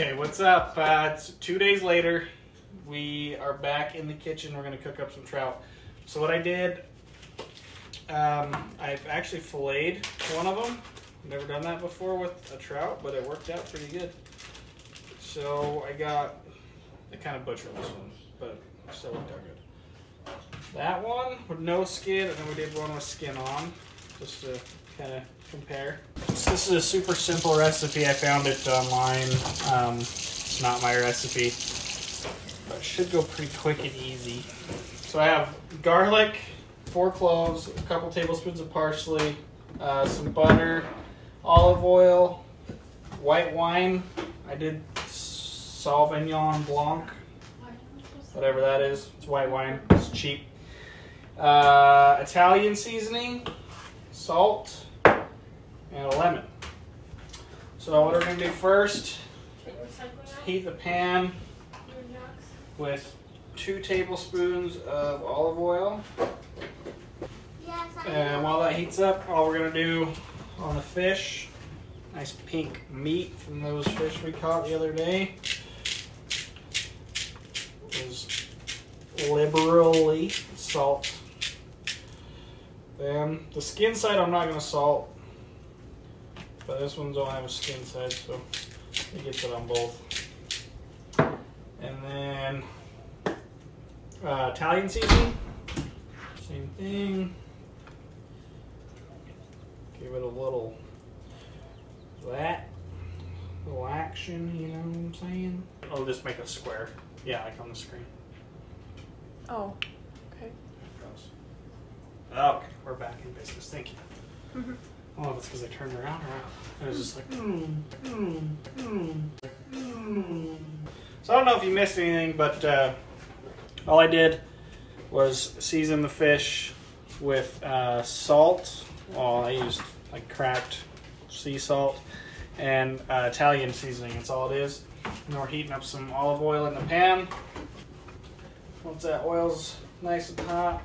Okay, what's up? Uh, it's two days later. We are back in the kitchen. We're gonna cook up some trout. So what I did, um, I've actually filleted one of them. Never done that before with a trout, but it worked out pretty good. So I got, I kind of butchered this one, but still worked out good. That one with no skin, and then we did one with skin on, just to kind of compare. So this is a super simple recipe. I found it online. Um, it's not my recipe, but it should go pretty quick and easy. So I have garlic, four cloves, a couple tablespoons of parsley, uh, some butter, olive oil, white wine. I did Sauvignon Blanc, whatever that is. It's white wine. It's cheap. Uh, Italian seasoning, salt, and a lemon. So what we're gonna do first, heat the pan with two tablespoons of olive oil. And while that heats up, all we're gonna do on the fish, nice pink meat from those fish we caught the other day, is liberally salt. Then the skin side I'm not gonna salt, but this one's only have a skin side, so it gets it on both. And then uh, Italian seasoning, same thing. Give it a little that little action, you know what I'm saying? I'll just make a square. Yeah, like on the screen. Oh, okay. There it goes. Okay, we're back in business. Thank you. I don't know if it's because I turned around or it was just like, mm, mm, mm, mm. So I don't know if you missed anything, but uh, all I did was season the fish with uh, salt. Well, I used like cracked sea salt and uh, Italian seasoning. That's all it is. And we're heating up some olive oil in the pan. Once that oil's nice and hot,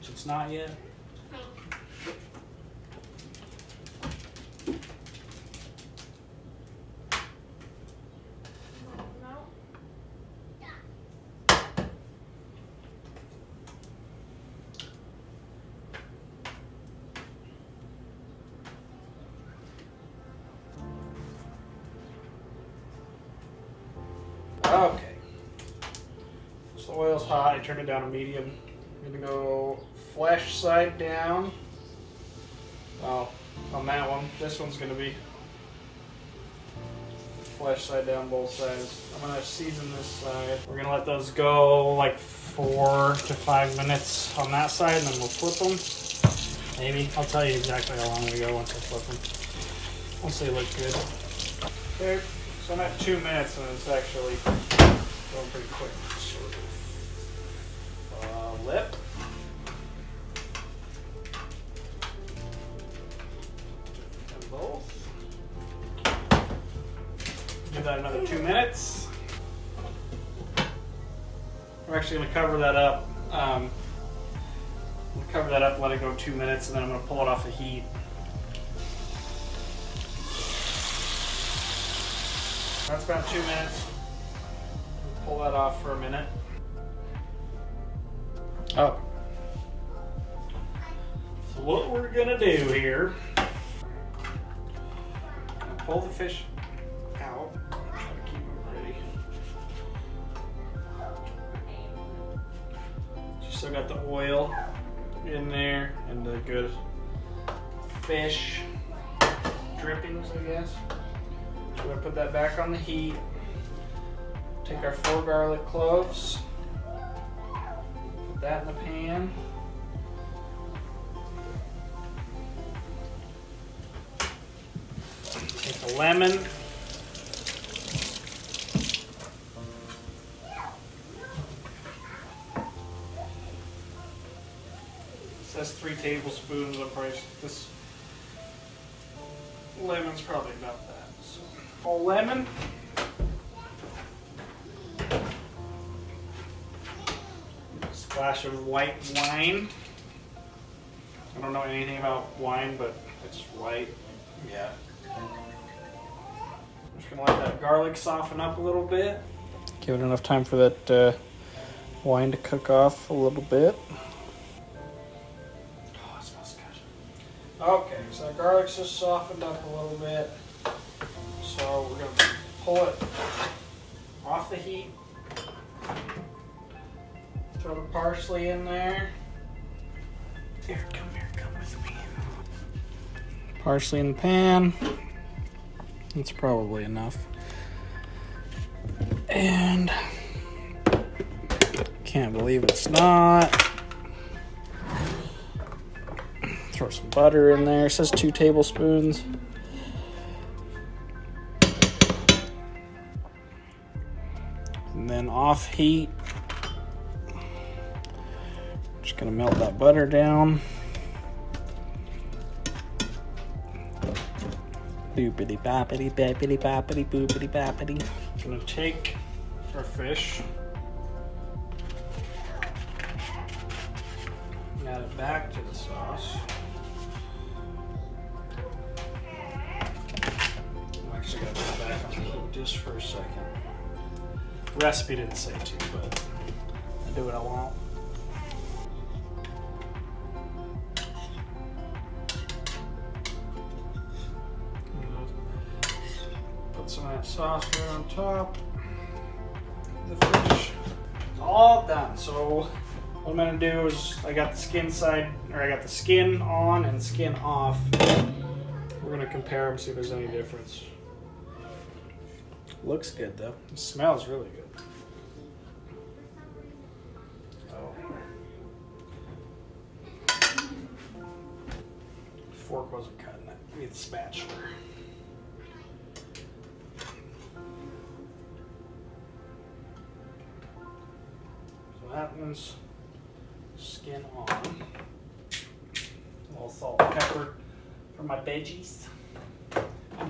which it's not yet. Oil's hot. I turned it down to medium. I'm gonna go flesh side down. Well, on that one, this one's gonna be flesh side down both sides. I'm gonna season this side. We're gonna let those go like four to five minutes on that side, and then we'll flip them. Maybe I'll tell you exactly how long we go once I flip them. Once they look good. Okay, so I'm at two minutes, and it's actually going pretty quick. Two minutes. We're actually going to cover that up. Um, cover that up, let it go two minutes, and then I'm going to pull it off the heat. That's about two minutes. Pull that off for a minute. Oh. So what we're gonna do here, pull the fish out. Got the oil in there and the good fish drippings, I guess. We're gonna put that back on the heat. Take our four garlic cloves, put that in the pan. Take a lemon. Says three tablespoons. I'm probably this lemon's probably about that. So, whole lemon. Splash of white wine. I don't know anything about wine, but it's white. Yeah. Just gonna let that garlic soften up a little bit. Give it enough time for that uh, wine to cook off a little bit. The garlic's just softened up a little bit. So we're gonna pull it off the heat. Throw the parsley in there. Here, come here, come with me. Parsley in the pan. That's probably enough. And can't believe it's not. Throw some butter in there. It says two tablespoons. And then off heat. Just gonna melt that butter down. Boopity boppity bappity boppity boopity boppity. Gonna take our fish. Add it back to the sauce. Just for a second. Recipe didn't say to, but I do what I want. Put some of that sauce right on top. The fish. All done. So what I'm gonna do is I got the skin side, or I got the skin on and skin off. We're gonna compare them, see if there's any difference. Looks good though. It smells really good. Oh. Fork wasn't cutting it. Need the spatula. So that one's skin on. A little salt and pepper for my veggies. My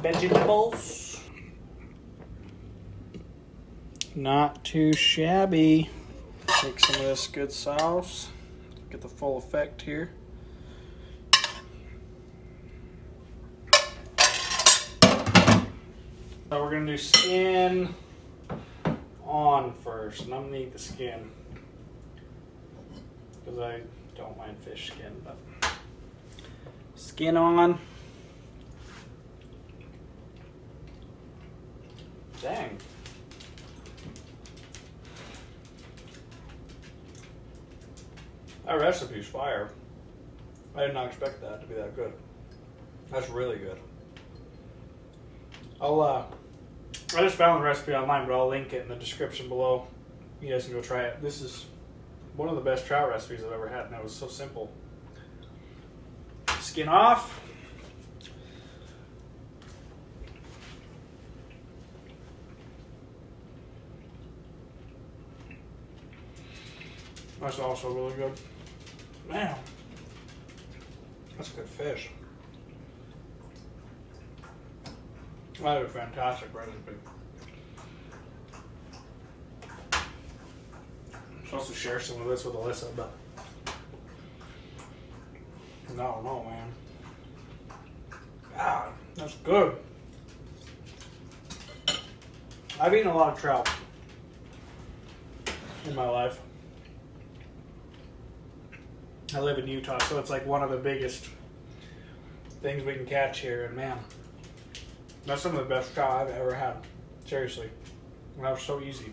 Not too shabby. Take some of this good sauce. Get the full effect here. So we're gonna do skin on first, and I'm gonna eat the skin because I don't mind fish skin, but skin on. Dang. That recipe's fire. I did not expect that to be that good. That's really good. I'll uh I just found the recipe online, but I'll link it in the description below. You guys can go try it. This is one of the best trout recipes I've ever had, and it was so simple. Skin off. That's also really good. Man, that's good fish. That a fantastic recipe. I'm supposed to share some of this with Alyssa, but no, no, man. God, that's good. I've eaten a lot of trout in my life. I live in Utah, so it's like one of the biggest things we can catch here, and man, that's some of the best trout I've ever had. Seriously. That was so easy.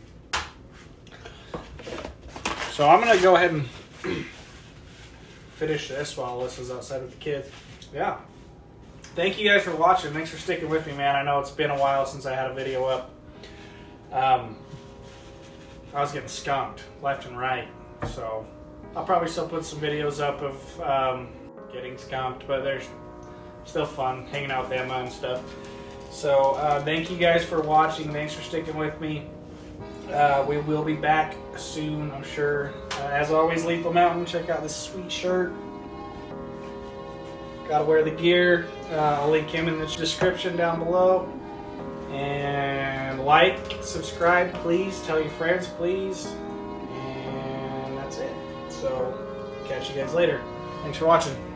So I'm gonna go ahead and finish this while Alyssa's outside with the kids. Yeah. Thank you guys for watching. Thanks for sticking with me, man. I know it's been a while since I had a video up. Um, I was getting skunked left and right, so I'll probably still put some videos up of um, getting skunked, but there's still fun hanging out with Emma and stuff. So uh, thank you guys for watching. Thanks for sticking with me. Uh, we will be back soon, I'm sure. Uh, as always, Lethal Mountain. Check out this sweet shirt. Gotta wear the gear. Uh, I'll link him in the description down below. And like, subscribe, please. Tell your friends, please. So, catch you guys later. Thanks for watching.